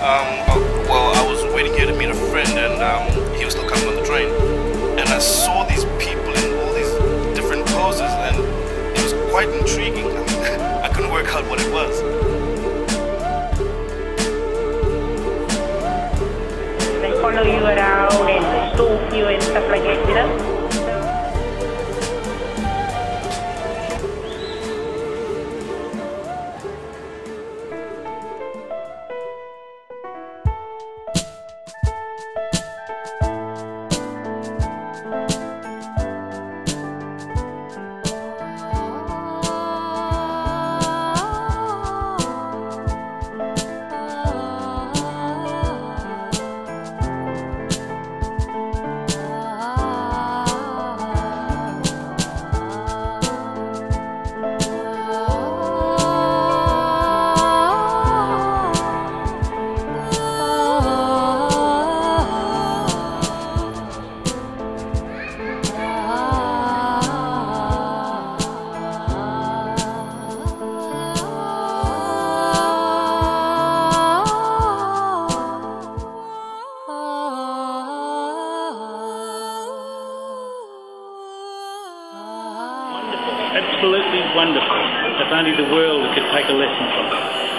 Um, I, well, I was waiting here to meet a friend, and um, he was still coming on the train. And I saw these people in all these different poses, and it was quite intriguing. I couldn't work out what it was. They follow you around and stalk you and stuff like that, you know? Absolutely wonderful. If only the world could take a lesson from it.